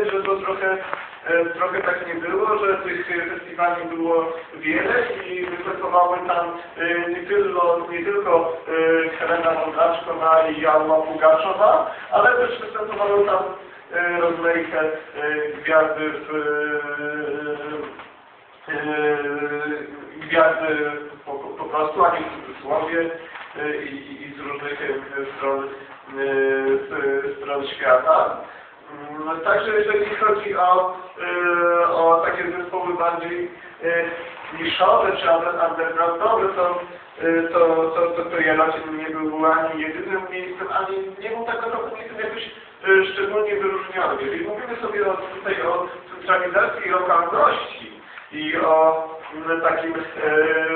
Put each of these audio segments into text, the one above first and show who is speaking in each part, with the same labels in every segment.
Speaker 1: widać, że to trochę, e, trochę tak nie było, że tych festiwali było wiele i występowały tam e, nie tylko, nie tylko e, Helena Wądraczkowa i Alma Pugaczowa, ale też występowały tam e, gwiazdy w gwiazdy po, po prostu, a nie w cudzysłowie i, i z różnych stron, stron świata. Mm, Także jeżeli chodzi o, e, o takie zespoły bardziej e, niszowe czy under- undergroundowe, to, e, to, to, to, to Jelacin nie był ani jedynym miejscem, ani nie był tak naprawdę miejscem jakoś szczególnie wyróżniony. Jeżeli mówimy sobie o, tutaj o centralizacji lokalności i o mm, takim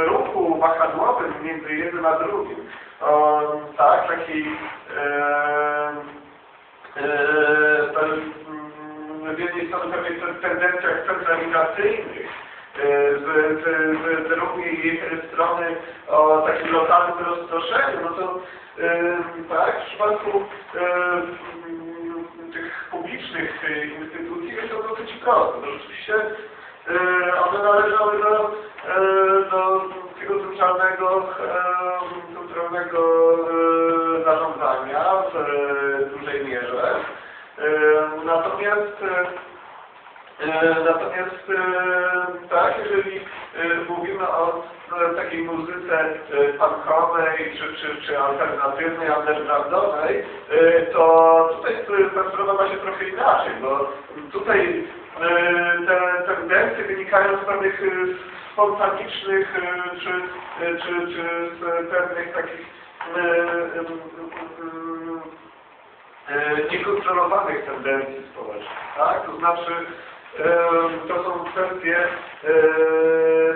Speaker 1: ruchu wahadłowym między jednym a drugim, o, tak, takiej e, e, to, jednej strony ten- tendencjach centralizacyjnych, z, z, z, drugiej strony o takim lokalnym rozproszeniu, no to e, tak, w przypadku e, mm, tych publicznych instytucji jest to dosyć proste. To rzeczywiście e, one należały do, tak, jeżeli e, mówimy o e, takiej muzyce e, punkowej czy, czy, czy alternatywnej, undergroundowej, e, to tutaj e, ta sprawa ma się trochę inaczej, bo tutaj e, te tendencje wynikają z pewnych e, spontanicznych e, czy, e, czy, czy z pewnych takich e, e, niekontrolowanych tendencji społecznych, tak? To znaczy e, to są kwestie e,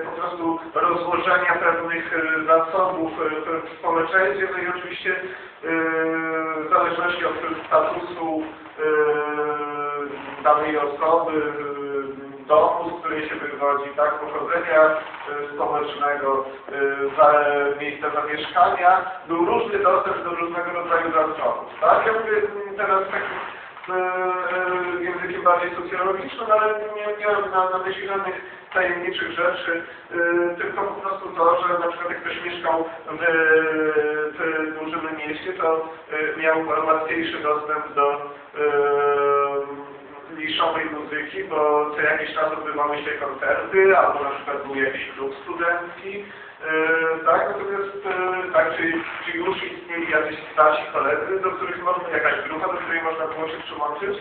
Speaker 1: po prostu rozłożenia pewnych e, zasobów e, w- społeczeństwie, no i oczywiście w zależności od statusu danej osoby, domu, z której się wywodzi, tak, pochodzenia społecznego, za, miejsca zamieszkania, był różny dostęp do różnego rodzaju zasobów. Tak? Ja mówię mm, teraz e, językiem bardziej socjologicznym, ale nie miałem na, na myśli żadnych tajemniczych rzeczy, e, tylko po prostu to, że na przykład jak ktoś mieszkał w, w dużym mieście, to e, miał łatwiejszy dostęp do e, niszowej muzyki, bo co jakiś czas odbywały się koncerty, albo na przykład był jakiś klub studencki, e, tak, natomiast e, tak, czy, czy już istnieli jacyś starsi koledzy, do których można, jakaś grupa, do której można było się przyłączyć,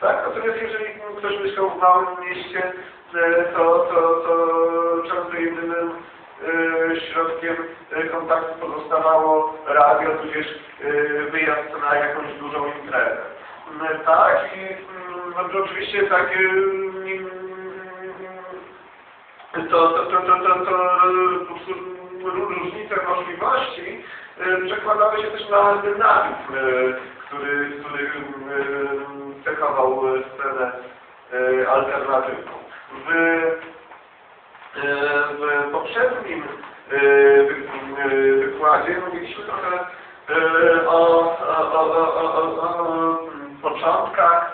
Speaker 1: tak, natomiast jeżeli ktoś mieszkał w małym mieście, e, to, to, to często jedynym środkiem kontaktu pozostawało radio, tudzież wyjazd na jakąś dużą imprezę. Mm, Tak, i to oczywiście tak mm, to, to, to, to, to, to prostu różnice możliwości e, przekładały się też na dynamizm, który, który cechował scenę alternatywną. W, w poprzednim wy- wykładzie mówiliśmy trochę o, o, o, o, początkach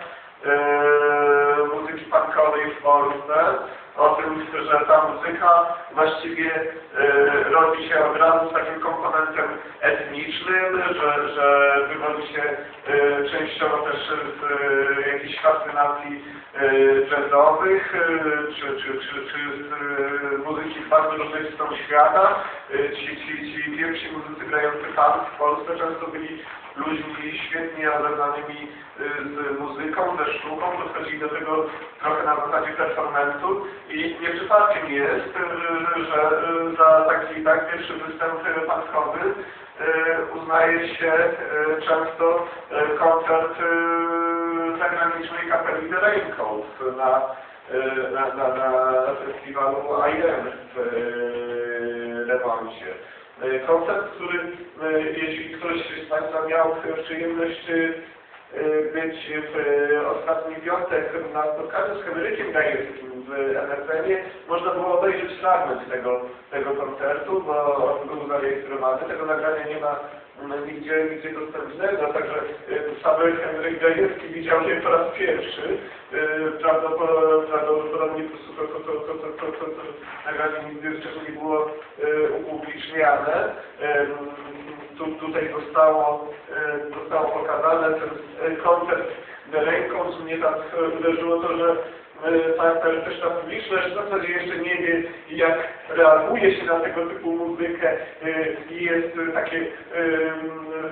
Speaker 1: muzyki punkowej w Polsce, o tym, że ta muzyka właściwie e, rodzi się od razu z takim komponentem etnicznym, że, że wywodzi się e, częściowo też z e, jakichś fascynacji jazzowych, czy, czy, czy, czy z muzyki z bardzo różnych stron świata. Ci, ci, ci pierwsi muzycy grający punk w Polsce często byli ludźmi świetnie obeznanymi y, z muzyką, ze sztuką, podchodzili do tego trochę na zasadzie performance'u i nie przypadkiem jest, y, że y, za taki tak pierwszy występ y, punkowy y, uznaje się często koncert zagranicznej kapeli The na, na, na, na festiwalu IM w Lewancie. Koncert, który, jeśli ktoś z Państwa miał przyjemność być w ostatni piątek na spotkaniu z Henrykiem Gajewskim w NFM-ie, można było obejrzeć fragment tego, tego koncertu, bo on był zarejestrowany. Tego nagrania nie ma mm, nigdzie, nigdzie dostępnego, także y, Paweł Henryk Gajewski widział je po raz pierwszy. Y, prawdopodobnie po prostu nagranie nigdy wcześniej nie było y, upubliczniane. Tu, tutaj zostało, zostało pokazane ten koncert ręką, co mnie tak uderzyło to, że ta, ta, też ta publiczność w zasadzie jeszcze nie wie, jak reaguje się na tego typu muzykę e, i jest e, takie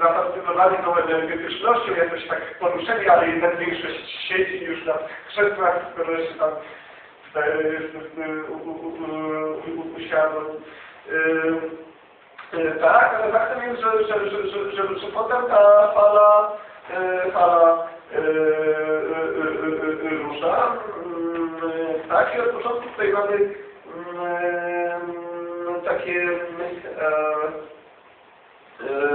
Speaker 1: zafascynowanie tą energetycznością, jakoś tak poruszeni, ale jednak większość siedzi już na krzesłach, skoro się tam u- usiadł. Tak, ale faktem jest, że, że, że, że, że, że potem ta fala, fala rusza. E, Tak, i od początku tutaj mamy mm, takie e, e,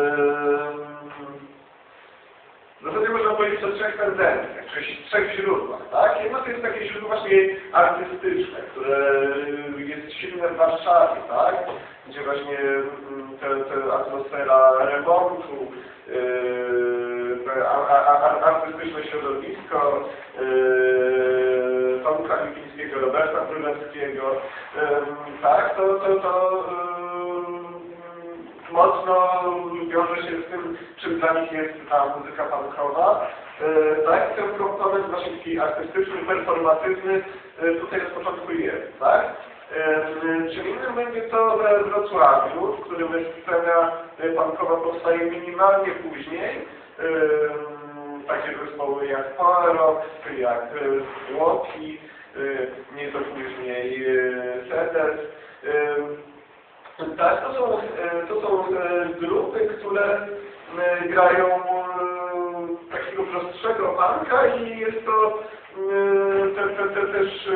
Speaker 1: w zasadzie można powiedzieć o trzech tendencjach, czyli trzech źródłach, tak? Jedno to jest takie źródło właśnie artystyczne, które jest silne w Warszawie, tak? Gdzie właśnie mm, te atmosfera remontu, yy, artystyczne środowisko, yy, Lipińskiego, Roberta Królewskiego, tak? To, to, to mocno wiąże się z tym, czym dla nich jest ta muzyka punkowa. Tak, ten komponent właśnie taki artystyczny, performatywny e, tutaj od początku jest, tak? Czym innym będzie to we Wrocławiu, w którym scena e, punkowa powstaje minimalnie później. Takie zespoły jak Power jak e, Zwłoki, e, nieco później. E, tak, to są, e, to są e, grupy, które e, grają takiego prostszego punka i jest to te, te, te, też